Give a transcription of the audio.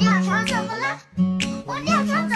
尿床怎么了？我尿床